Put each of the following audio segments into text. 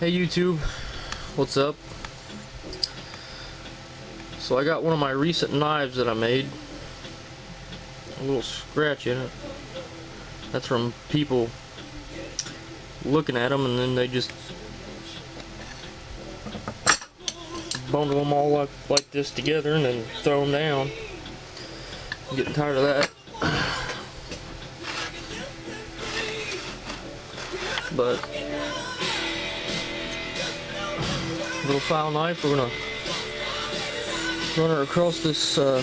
Hey YouTube, what's up? So I got one of my recent knives that I made. A little scratch in it. That's from people looking at them and then they just bundle them all up like this together and then throw them down. I'm getting tired of that. But little file knife. We're gonna run her across this. Uh,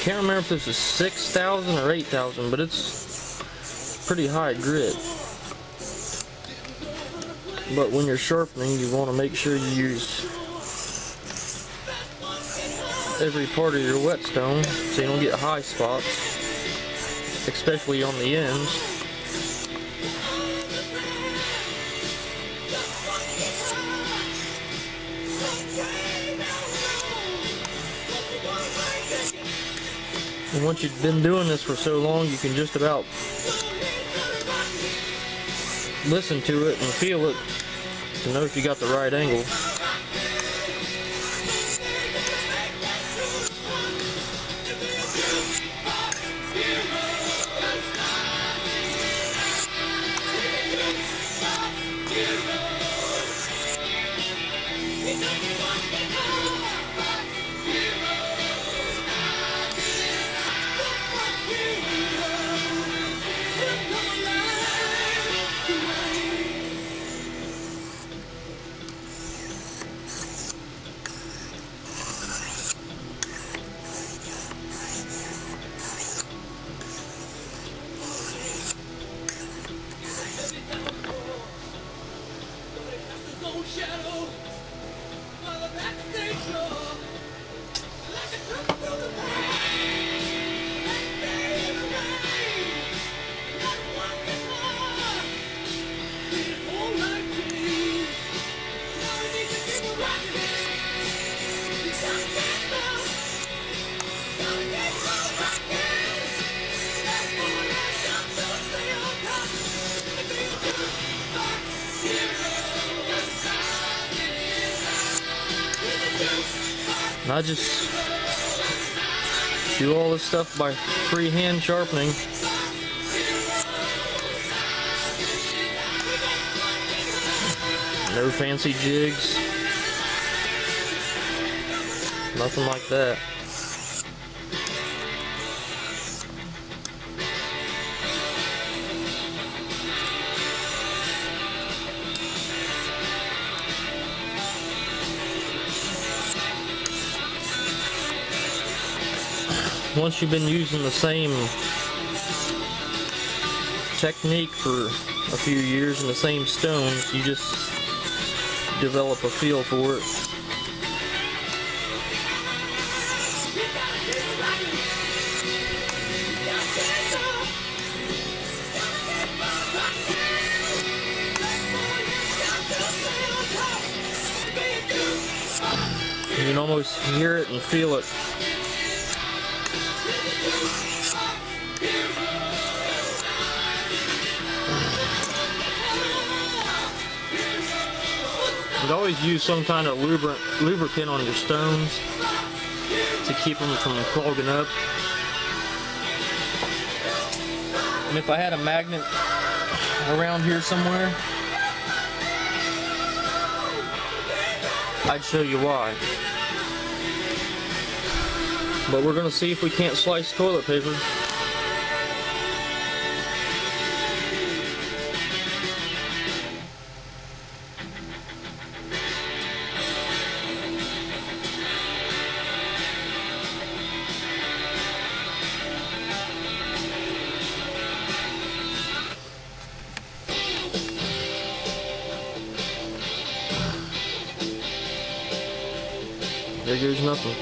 can't remember if this is 6,000 or 8,000, but it's pretty high grit. But when you're sharpening, you want to make sure you use every part of your whetstone so you don't get high spots, especially on the ends. And once you've been doing this for so long, you can just about listen to it and feel it to know if you got the right angle. shadow, mother, that's nature, like a trip through the past. I just do all this stuff by freehand sharpening. No fancy jigs. Nothing like that. Once you've been using the same technique for a few years and the same stones, you just develop a feel for it. You can almost hear it and feel it And always use some kind of lubricant on your stones to keep them from clogging up. And if I had a magnet around here somewhere, I'd show you why. But we're going to see if we can't slice toilet paper. There goes nothing.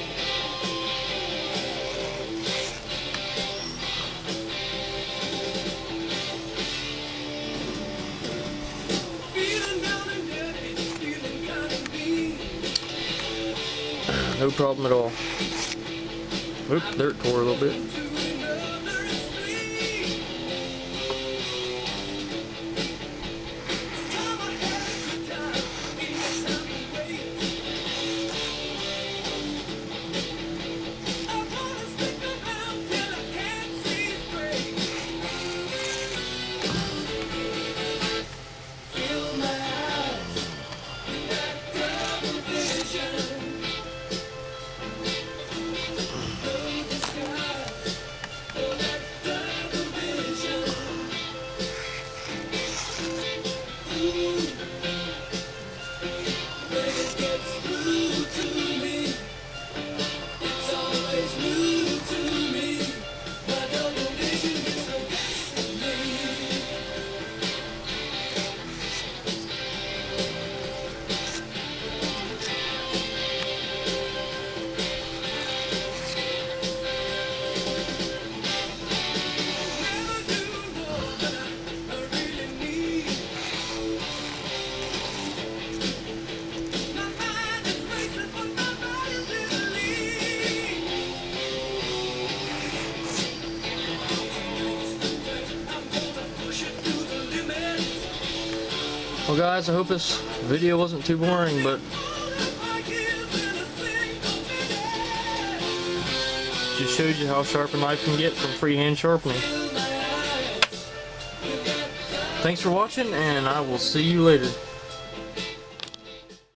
No problem at all. Oop, there it tore a little bit. Well guys, I hope this video wasn't too boring, but just showed you how sharp a knife can get from freehand sharpening. Thanks for watching, and I will see you later.